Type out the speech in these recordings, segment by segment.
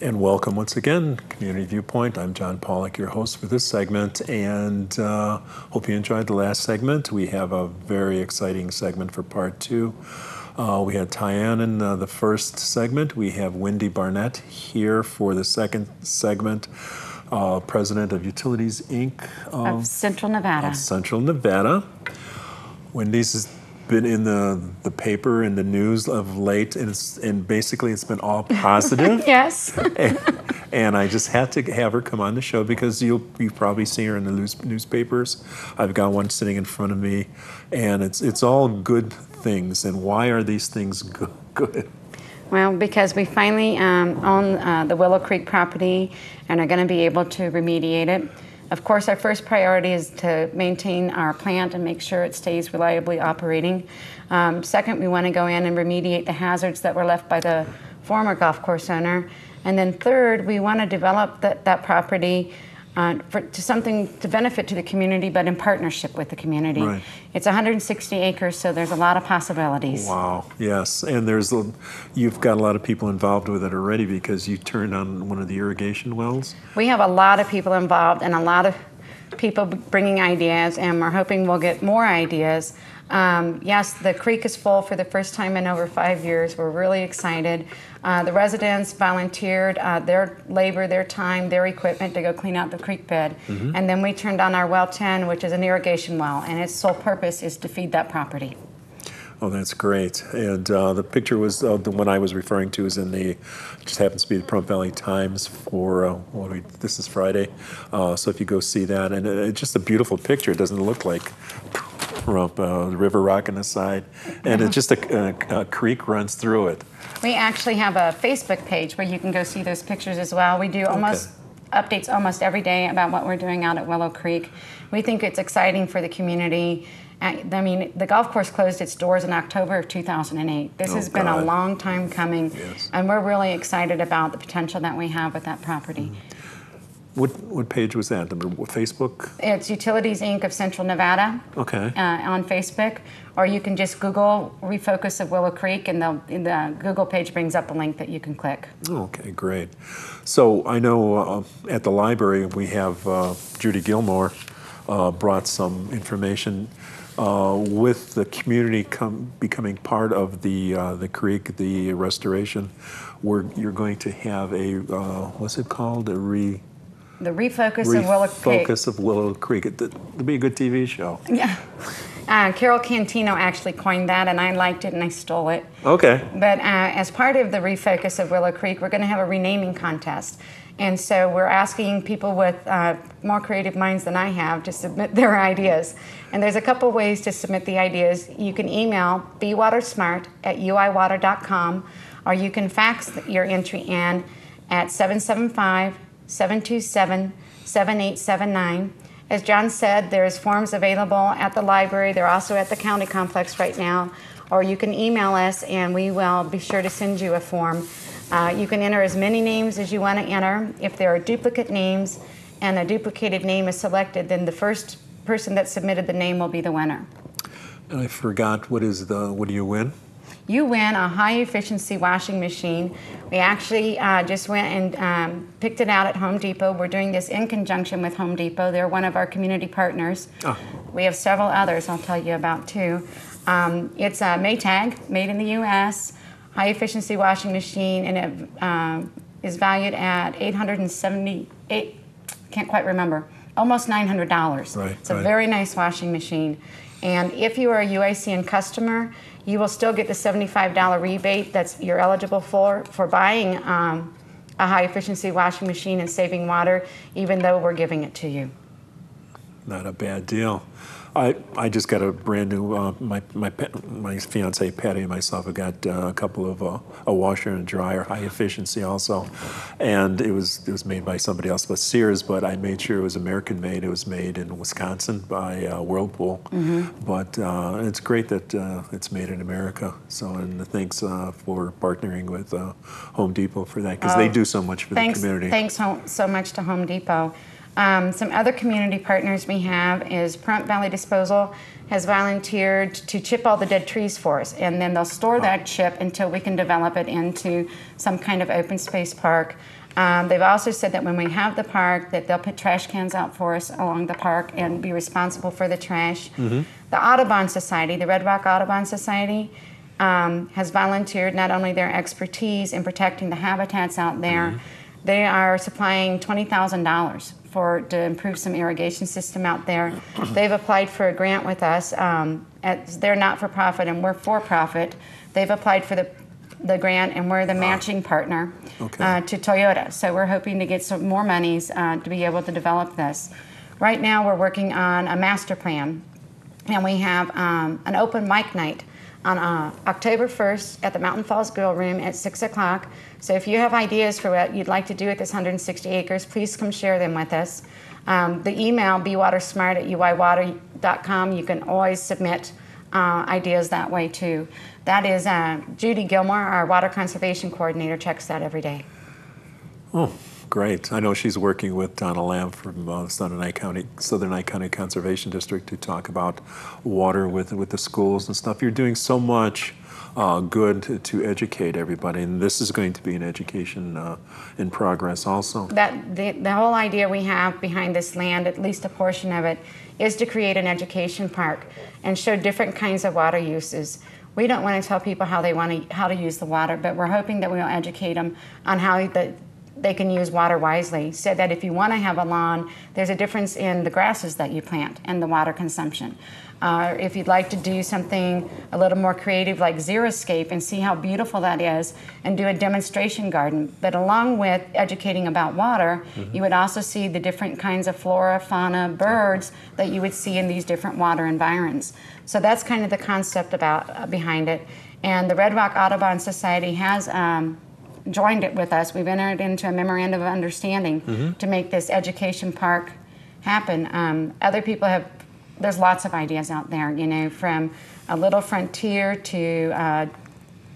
And welcome once again, Community Viewpoint. I'm John Pawlak, your host for this segment, and uh, hope you enjoyed the last segment. We have a very exciting segment for part two. Uh, we had Tyann in uh, the first segment. We have Wendy Barnett here for the second segment, uh, president of Utilities Inc. of Central Nevada. of Central Nevada. Wendy's been in the, the paper and the news of late, and, it's, and basically it's been all positive. Yes. and, and I just had to have her come on the show because you'll you've probably seen her in the news, newspapers. I've got one sitting in front of me, and it's it's all good things. And why are these things go- good? Well, because we finally um, own uh, the Willow Creek property and are going to be able to remediate it. Of course, our first priority is to maintain our plant and make sure it stays reliably operating. Um, second, we want to go in and remediate the hazards that were left by the former golf course owner. And then third, we want to develop that, that property uh, for, to something to benefit to the community, but in partnership with the community. Right. It's 160 acres, so there's a lot of possibilities. Wow. Yes, and there's a, you've got a lot of people involved with it already because you turned on one of the irrigation wells. We have a lot of people involved and a lot of people bringing ideas, and we're hoping we'll get more ideas. Um, yes, the creek is full for the first time in over five years. We're really excited. Uh, the residents volunteered uh, their labor, their time, their equipment to go clean out the creek bed. And then we turned on our well 10, which is an irrigation well, and its sole purpose is to feed that property. Oh, that's great. And uh, the picture was uh, the one I was referring to is in the just happens to be the Pahrump Valley Times for uh, what we, this is Friday. Uh, so if you go see that, and it, it's just a beautiful picture. It doesn't look like Pahrump, uh, the river rocking the side, and it's just a, a, a creek runs through it. We actually have a Facebook page where you can go see those pictures as well. We do almost updates almost every day about what we're doing out at Willow Creek. We think it's exciting for the community. I mean, the golf course closed its doors in October of 2008. This Oh, has been God. a long time coming, Yes. and we're really excited about the potential that we have with that property. What what page was that? Number Facebook? It's Utilities Inc. of Central Nevada Okay. uh, on Facebook, or you can just Google Refocus of Willow Creek, and the, the Google page brings up a link that you can click. Okay, great. So I know uh, at the library we have uh, Judy Gilmore uh, brought some information uh, with the community com- becoming part of the uh, the creek, the restoration. Where you're going to have a uh, what's it called? A re The Refocus of Willow Creek. refocus of Willow Creek. It, it'd be a good TV show. Yeah. Uh, Carol Cantino actually coined that, and I liked it and I stole it. Okay. But uh, as part of the refocus of Willow Creek, we're going to have a renaming contest. And so we're asking people with uh, more creative minds than I have to submit their ideas. And there's a couple ways to submit the ideas. You can email bwatersmart at uiwater.com, or you can fax your entry in at 775 727 7879. As John said, there's forms available at the library. They're also at the county complex right now. Or you can email us and we will be sure to send you a form. Uh, you can enter as many names as you want to enter. If there are duplicate names and a duplicated name is selected, then the first person that submitted the name will be the winner. And I forgot what is the what do you win? You win a high efficiency washing machine. We actually uh, just went and um, picked it out at Home Depot. We're doing this in conjunction with Home Depot. They're one of our community partners. Oh. We have several others I'll tell you about too. Um, it's a Maytag, made in the U.S., high efficiency washing machine, and it um, is valued at 878. Can't quite remember. Almost $900. Right, It's a right. very nice washing machine. And if you are a UICN customer, you will still get the $75 rebate that's you're eligible for for buying um, a high efficiency washing machine and saving water, even though we're giving it to you. Not a bad deal. I, I just got a brand new uh, my my my fiance Patty and myself have got uh, a couple of uh, a washer and a dryer high efficiency also, and it was it was made by somebody else but Sears but I made sure it was American made. It was made in Wisconsin by uh, Whirlpool, but uh, it's great that uh, it's made in America. So and thanks uh, for partnering with uh, Home Depot for that because they Oh, do so much for Thanks, the community. thanks so much to Home Depot. Um, some other community partners we have is Pahrump Valley Disposal has volunteered to chip all the dead trees for us, and then they'll store that chip until we can develop it into some kind of open space park. Um, they've also said that when we have the park, that they'll put trash cans out for us along the park and be responsible for the trash. The Audubon Society, the Red Rock Audubon Society, um, has volunteered not only their expertise in protecting the habitats out there, they are supplying twenty thousand dollars for to improve some irrigation system out there. They've applied for a grant with us. Um, at, they're not for profit and we're for profit. They've applied for the the grant and we're the matching partner Okay. uh, to Toyota. So we're hoping to get some more monies uh, to be able to develop this. Right now, we're working on a master plan, and we have um, an open mic night on uh, October 1st at the Mountain Falls Grill Room at 6 o'clock. So if you have ideas for what you'd like to do with this 160 acres, please come share them with us. Um, the email, bewatersmart at uiwater.com, you can always submit uh, ideas that way too. That is uh, Judy Gilmore, our water conservation coordinator, checks that every day. Oh, great. I know she's working with Donna Lamb from uh, Southern County, Southern County Conservation District to talk about water with, with the schools and stuff. You're doing so much uh, good to, to educate everybody, and this is going to be an education uh, in progress also. That the, the whole idea we have behind this land, at least a portion of it, is to create an education park and show different kinds of water uses. We don't want to tell people how they want to how to use the water, but we're hoping that we'll educate them on how the, they can use water wisely. So that if you want to have a lawn, there's a difference in the grasses that you plant and the water consumption. Uh, if you'd like to do something a little more creative like Xeriscape and see how beautiful that is and do a demonstration garden. But along with educating about water, you would also see the different kinds of flora, fauna, birds that you would see in these different water environs. So that's kind of the concept about uh, behind it. And the Red Rock Audubon Society has um, joined it with us. We've entered into a memorandum of understanding to make this education park happen. Um, other people have, there's lots of ideas out there, you know, from a little frontier to uh,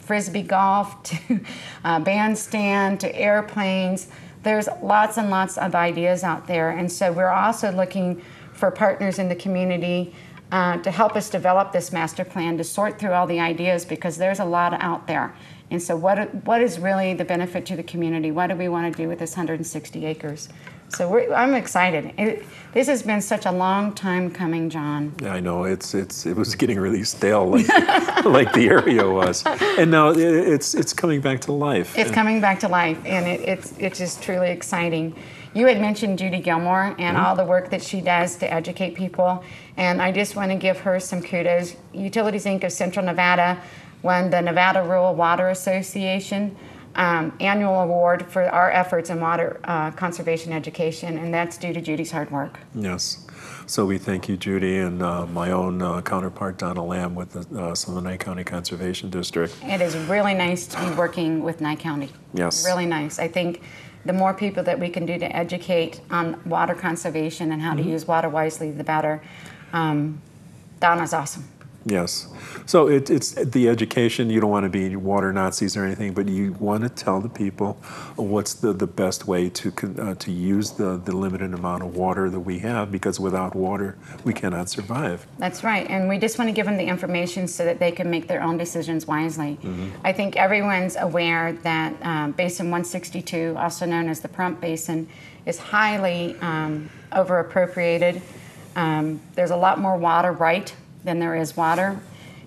frisbee golf to uh, bandstand to airplanes. There's lots and lots of ideas out there, and so we're also looking for partners in the community uh, to help us develop this master plan to sort through all the ideas because there's a lot out there. And so, what what is really the benefit to the community? What do we want to do with this 160 acres? So we're, I'm excited. It, this has been such a long time coming, John. Yeah, I know it's it's it was getting really stale, like like the area was, and now it, it's it's coming back to life. It's coming back to life, and it, it's it's just truly exciting. You had mentioned Judy Gilmore and mm-hmm. all the work that she does to educate people, and I just want to give her some kudos. Utilities Inc. of Central Nevada won the Nevada Rural Water Association um, annual award for our efforts in water uh, conservation education, and that's due to Judy's hard work. Yes. So we thank you, Judy, and uh, my own uh, counterpart, Donna Lamb, with the uh, Southern County Conservation District. It is really nice to be working with Nye County. Yes. Really nice. I think the more people that we can do to educate on water conservation and how to use water wisely, the better. Um, Donna's awesome. Yes. So it, it's the education. You don't want to be water Nazis or anything, but you want to tell the people what's the, the best way to uh, to use the, the limited amount of water that we have, because without water, we cannot survive. That's right. And we just want to give them the information so that they can make their own decisions wisely. I think everyone's aware that um, Basin 162, also known as the Pahrump Basin, is highly um, over appropriated. Um, there's a lot more water right than there is water.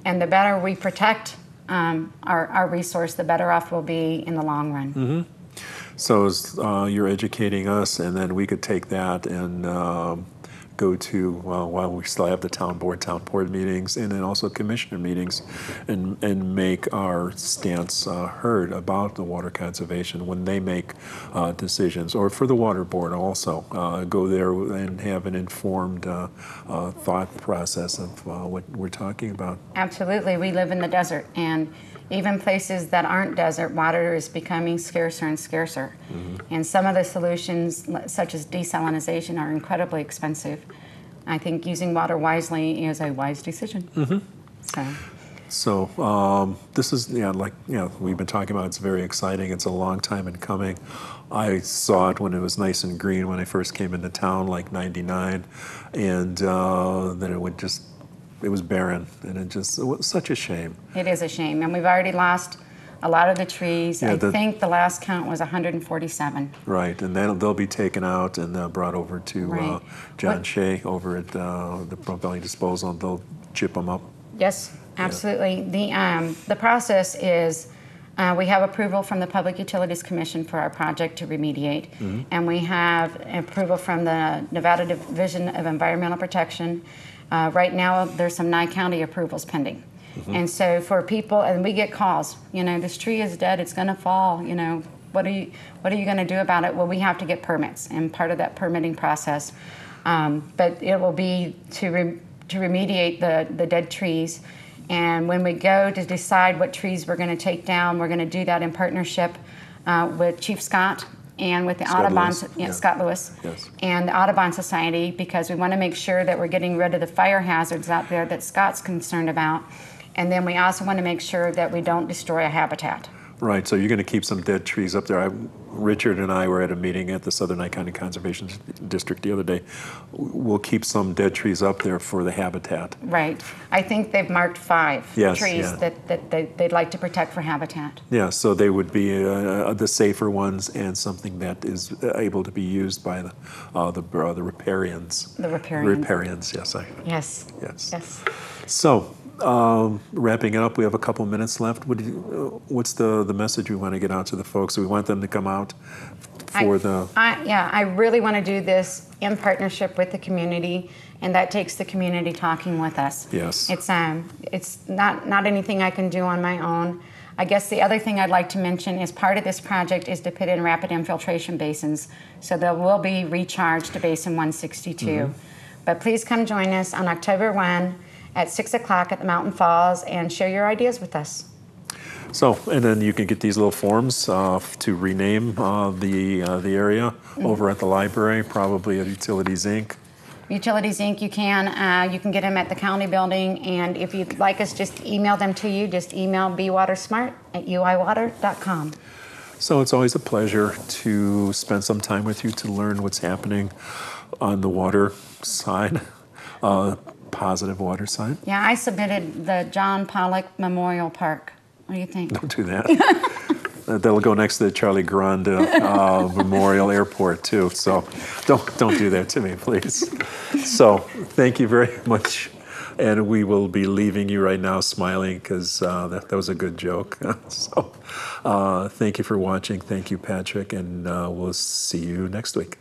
And the better we protect um, our, our resource, the better off we'll be in the long run. So uh, you're educating us, and then we could take that and um, go to well, while we still have the town board, town board meetings, and then also commissioner meetings, and and make our stance uh, heard about the water conservation when they make uh, decisions, or for the water board also uh, go there and have an informed uh, uh, thought process of uh, what we're talking about. Absolutely. We live in the desert, and even places that aren't desert, water is becoming scarcer and scarcer. And some of the solutions, such as desalinization, are incredibly expensive. I think using water wisely is a wise decision. So, So um, this is yeah, like you know, we've been talking about. It's very exciting. It's a long time in coming. I saw it when it was nice and green when I first came into town, like '99, and uh, then it would just it was barren, and it just it was such a shame. it is a shame. And we've already lost a lot of the trees. Yeah, I the- think the last count was 147. Right, and then they'll be taken out and uh, brought over to uh, John What- Shea over at uh, the Pahrump Valley Disposal. They'll chip them up. Yes, absolutely. The, um, the process is, uh, we have approval from the Public Utilities Commission for our project to remediate. And we have approval from the Nevada Division of Environmental Protection. Uh, right now, there's some Nye County approvals pending. And so for people, and we get calls, you know, this tree is dead, it's gonna fall, you know, what are you, what are you gonna do about it? Well, we have to get permits and part of that permitting process. Um, but it will be to, re- to remediate the, the dead trees. And when we go to decide what trees we're going to take down, we're going to do that in partnership uh, with Chief Scott and with the Scott Audubon, Lewis, yeah, yeah. Scott Lewis, Yes. and the Audubon Society because we want to make sure that we're getting rid of the fire hazards out there that Scott's concerned about. And then we also want to make sure that we don't destroy a habitat. Right, so you're going to keep some dead trees up there. I, Richard and I were at a meeting at the Southern County Conservation District the other day. We'll keep some dead trees up there for the habitat. Right. I think they've marked five Yes, trees yeah. that, that they, they'd like to protect for habitat. Yeah, so they would be uh, the safer ones and something that is able to be used by the uh, the, uh, the riparians. The riparians. Riparians, yes, I, Yes. yes. Yes. So, um, wrapping it up, we have a couple minutes left. What do you, uh, what's the, the message we want to get out to the folks? We want them to come out for I- the, I, yeah, I really want to do this in partnership with the community, and that takes the community talking with us. Yes. It's um, it's not not anything I can do on my own. I guess the other thing I'd like to mention is part of this project is to put in rapid infiltration basins, so there will be recharge to Basin 162. Mm-hmm. But please come join us on October 1 at 6 o'clock at the Mountain Falls and share your ideas with us. so, and then you can get these little forms uh, to rename uh, the, uh, the area Mm-hmm. over at the library, probably at Utilities Inc. Utilities Inc. You can uh, you can get them at the county building, and if you'd like us just email them to you, just email bwatersmart at uiwater.com. So it's always a pleasure to spend some time with you to learn what's happening on the water side, uh, positive water side. Yeah, I submitted the John Pawlak Memorial Park. What do you think? Don't do that. Uh, That'll go next to the Charlie Grand uh, Memorial Airport too. So don't don't do that to me, please. So thank you very much, and we will be leaving you right now smiling because uh, that, that was a good joke. so uh, thank you for watching. Thank you, Patrick, and uh, we'll see you next week.